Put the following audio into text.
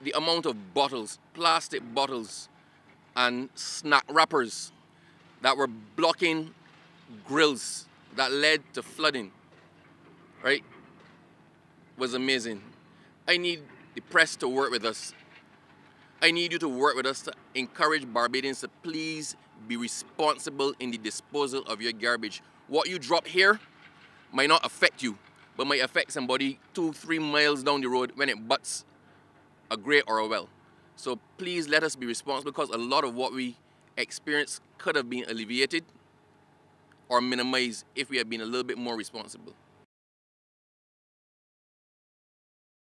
the amount of bottles, plastic bottles, and snack wrappers that were blocking grills that led to flooding, right, was amazing. I need the press to work with us. I need you to work with us to encourage Barbadians to please be responsible in the disposal of your garbage. What you drop here might not affect you, but might affect somebody two, three miles down the road when it butts a grate or a well. So please let us be responsible because a lot of what we experience could have been alleviated or minimized if we had been a little bit more responsible.